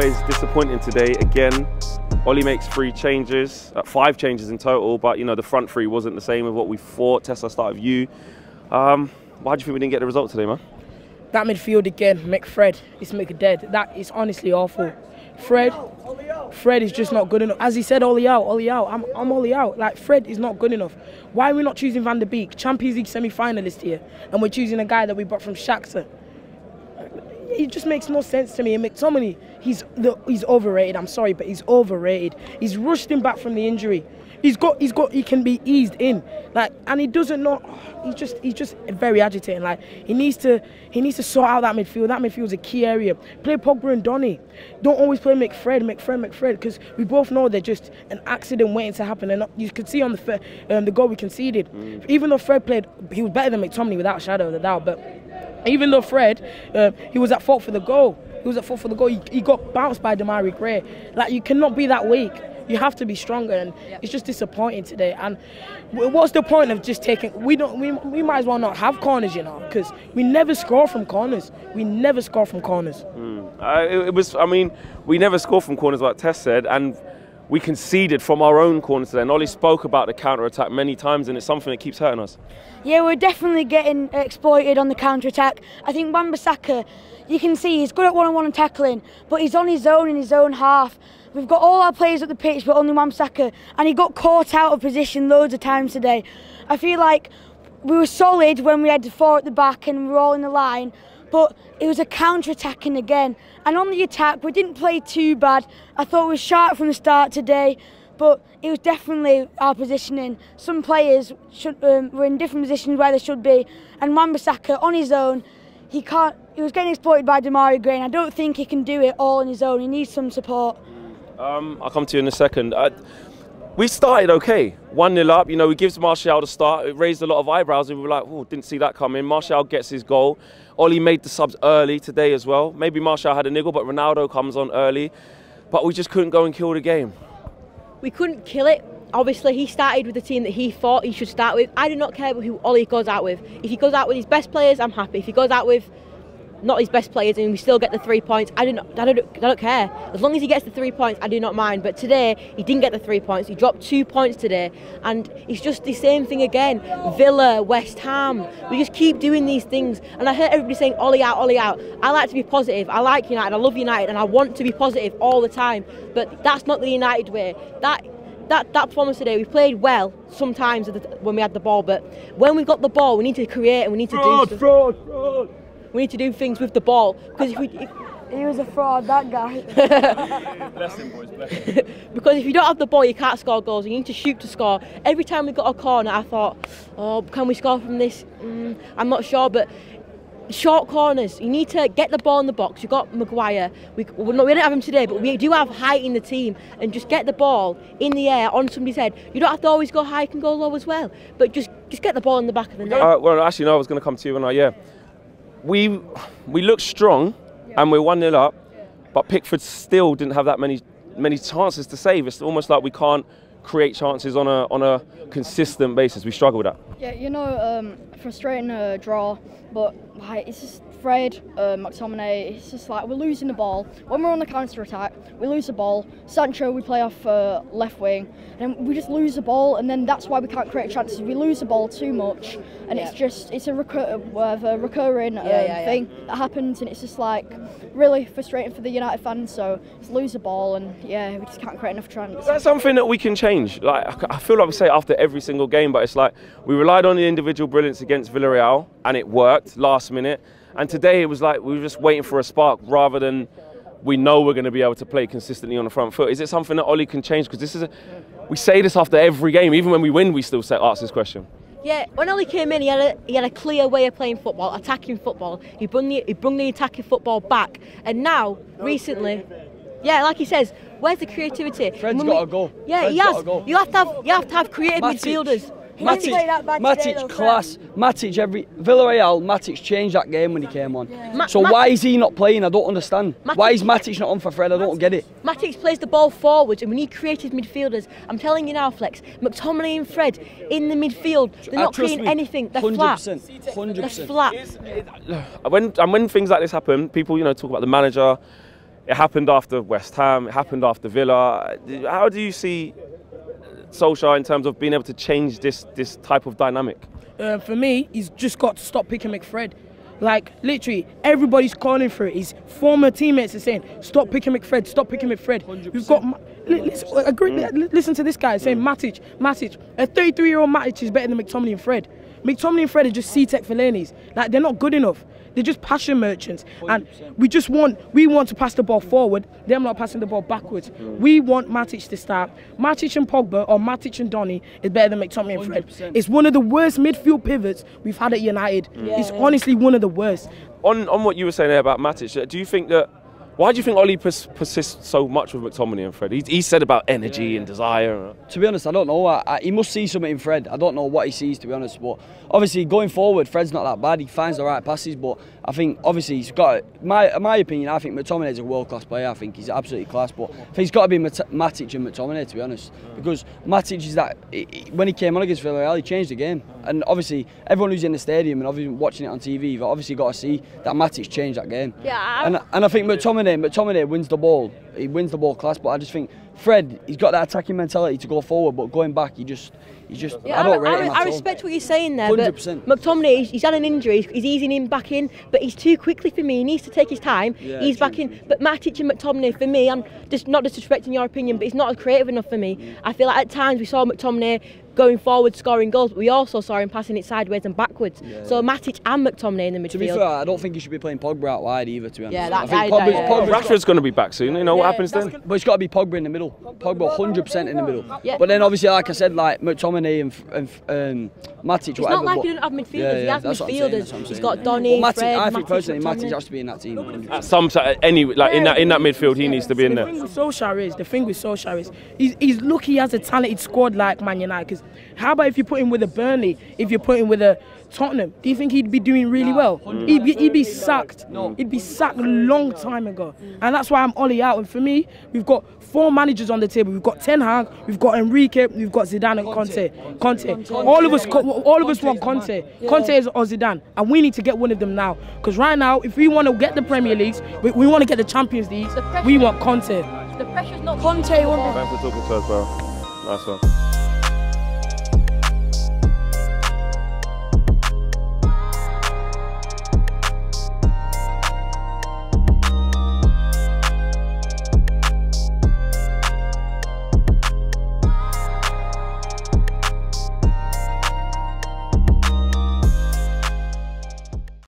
Boys, disappointing today again. Ole makes three changes, uh, five changes in total, but you know the front three wasn't the same as what we thought. Tessa started with you. Um, why do you think we didn't get the result today, man? That midfield again, McFred, is McDead. That is honestly awful. Fred, Fred is just not good enough. As he said, Ole out, Ole out. I'm, I'm Ole out. Like Fred is not good enough. Why are we not choosing Van de Beek, Champions League semi-finalist here, and we're choosing a guy that we brought from Shakhtar? It just makes no sense to me. And McTominay, he's the, he's overrated. I'm sorry, but he's overrated. He's rushed him back from the injury. He's got, he's got, he can be eased in, like, and he doesn't know. He's just, he's just very agitating. Like, he needs to, he needs to sort out that midfield. That midfield is a key area. Play Pogba and Donny. Don't always play McFred, McFred, McFred, because we both know they're just an accident waiting to happen. And you could see on the um, the goal we conceded, mm. even though Fred played, he was better than McTominay without a shadow of a doubt. But even though Fred, uh, he was at fault for the goal. He was at fault for the goal. He, he got bounced by Demarai Gray. Like you cannot be that weak you have to be stronger, and it's just disappointing today. And what's the point of just taking? We don't. We, we might as well not have corners, you know, because we never score from corners. We never score from corners. Mm. Uh, it, it, was. I mean, we never score from corners, like Tess said, and. We conceded from our own corner today. And Ole spoke about the counter attack many times, and it's something that keeps hurting us. Yeah, we're definitely getting exploited on the counter attack. I think Wan-Bissaka, you can see he's good at one on one and tackling, but he's on his own in his own half. We've got all our players at the pitch, but only Wan-Bissaka, and he got caught out of position loads of times today. I feel like we were solid when we had four at the back and we were all in the line, but it was a counter-attacking again. And on the attack, we didn't play too bad. I thought we were sharp from the start today, but it was definitely our positioning. Some players should, um, were in different positions where they should be, and Wan-Bissaka on his own, he can't. He was getting exploited by Demarai Gray. I don't think he can do it all on his own. He needs some support. Um, I'll come to you in a second. Uh, we started okay, 1 0 up. You know, he gives Martial the start. It raised a lot of eyebrows, and we were like, oh, didn't see that coming. Martial gets his goal. Ole made the subs early today as well. Maybe Martial had a niggle, but Ronaldo comes on early. But we just couldn't go and kill the game. We couldn't kill it. Obviously, he started with the team that he thought he should start with. I do not care who Ole goes out with. If he goes out with his best players, I'm happy. If he goes out with not his best players and we still get the three points. I don't, I don't, I don't care. As long as he gets the three points, I do not mind. But today, he didn't get the three points. He dropped two points today. And it's just the same thing again. Villa, West Ham. We just keep doing these things. And I heard everybody saying, Ole out, Ole out. I like to be positive. I like United. I love United. And I want to be positive all the time. But that's not the United way. That that, that performance today, we played well sometimes when we had the ball, but when we got the ball, we need to create and we need to fraud, do stuff. Fraud, fraud. We need to do things with the ball because if we. If, he was a fraud, that guy. bless him, boys, bless him. because if you don't have the ball, you can't score goals. You need to shoot to score. Every time we got a corner, I thought, oh, can we score from this? Mm, I'm not sure, but short corners. You need to get the ball in the box. You've got Maguire. We, we don't have him today, but we do have height in the team. And just get the ball in the air on somebody's head. You don't have to always go high, you can go low as well. But just just get the ball in the back of the net. Uh, well, actually, no, I was going to come to you, and I, yeah we we looked strong and we're 1 0 up, but Pickford still didn't have that many many chances to save. It's almost like we can't create chances on a on a consistent basis. We struggle with that. Yeah, you know, um, frustrating a draw, but like, it's just Fred, uh, McTominay, it's just like we're losing the ball. When we're on the counter attack, we lose the ball. Sancho, we play off uh, left wing, and we just lose the ball, and then that's why we can't create chances. We lose the ball too much, and yeah. it's just it's a, recur- a recurring um, yeah, yeah, thing that happens, and it's just like really frustrating for the United fans. So just lose the ball, and yeah, we just can't create enough chances. That's something that we can change. Like I feel like we say after every single game, but it's like we relied on the individual brilliance against Villarreal, and it worked last minute. And today it was like we were just waiting for a spark rather than we know we're going to be able to play consistently on the front foot. Is it something that Ole can change? Because this is a, we say this after every game, even when we win, we still say, ask this question. Yeah, when Ole came in, he had a he had a clear way of playing football, attacking football. He brought the he brought the attacking football back, and now recently, yeah, like he says, where's the creativity? Fred's got to go. Yeah, Fred's he has. You have to have you have to have creative Matic. midfielders. Matic, Matic class. Matic every Villarreal. Matic changed that game when he came on. Yeah. so why is he not playing? I don't understand. Matic, why is Matic not on for Fred? I don't get it. Matic plays the ball forwards, and we need creative midfielders. I'm telling you now, Flex. McTominay and Fred in the midfield. They're ah, not creating anything. They're 100%, flat. 100%. They're flat. When and when things like this happen, people you know talk about the manager It happened after West Ham. It happened after Villa. How do you see Solskjaer in terms of being able to change this this type of dynamic? Uh, for me, he's just got to stop picking McFred. Like literally, everybody's calling for it. His former teammates are saying, "Stop picking McFred. Stop picking McFred." we have got. Listen, uh, agree, mm. listen to this guy saying mm. Matic, Matic. A 33-year-old Matic is better than McTominay and Fred. McTominay and Fred are just C-Tech Fellaini's. Like they're not good enough. They're just passion merchants, and we just want we want to pass the ball forward. Them not passing the ball backwards. We want Matic to start. Matic and Pogba or Matic and Donny is better than McTominay and Fred. 100%. It's one of the worst midfield pivots we've had at United. Yeah. It's honestly one of the worst. On on what you were saying there about Matic, do you think that why do you think Ole pers- persists so much with McTominay and Fred? He, he said about energy yeah. and desire. To be honest, I don't know. I, I, he must see something in Fred. I don't know what he sees, to be honest. But obviously, going forward, Fred's not that bad. He finds the right passes. But I think, obviously, he's got, my, in my opinion, I think McTominay is a world class player. I think he's absolutely class. But he's got to be Matic and McTominay, to be honest. Because Matic is that, when he came on against Villarreal, he changed the game. And obviously, everyone who's in the stadium and obviously watching it on TV, you've obviously got to see that Matic changed that game. Yeah. And, and I think McTominay, McTominay wins the ball. He wins the ball class, but I just think Fred, he's got that attacking mentality to go forward, but going back, he just, he just, yeah, I don't I, rate I, him I respect what you're saying there, 100%. but McTominay, he's, he's, had an injury, he's easing him back in, but he's too quickly for me. He needs to take his time. Yeah, he's true, back in, true. but Matic and McTominay, for me, I'm just not disrespecting your opinion, but he's not creative enough for me. Mm. I feel like at times we saw McTominay going forward, scoring goals. But we also saw him passing it sideways and backwards. Yeah, so Matic and McTominay in the midfield. To be fair, I don't think he should be playing Pogba out wide either. To be honest, yeah, that I think Pogba, yeah. Pogba, Rashford's going to be back soon. You know what happens then? But it's got to be Pogba in the middle. Pogba 100% in the middle. Yeah. But then obviously, like I said, like McTominay and, and um, Matic, it's whatever. not like he doesn't have midfielders. Yeah, he has midfielders. He's got Donny, well, Matic, Fred, I think Matic, personally, Matic has to be in that team. 100%. Some any like in that in that midfield, he needs to be in there. The thing with Solskjaer is the thing with Solskjaer is he's, he's lucky he has a talented squad like Man United. Because how about if you put him with a Burnley? If you're putting with a Tottenham, do you think he'd be doing really well? He'd be, he'd be sacked. He'd be sacked a long time ago. And that's why I'm Ole out. And for me, we've got four managers on the table. We've got Ten Hag, we've got Enrique, we've got Zidane and Conte. Conte. All of us, all of us want Conte. Conte is or Zidane, and we need to get one of them now. Because right now, if we want to get the Premier Leagues, we, we want to get the Champions Leagues. We want Conte. The pressure's not Conte. Thanks for talking to us, bro. Nice one.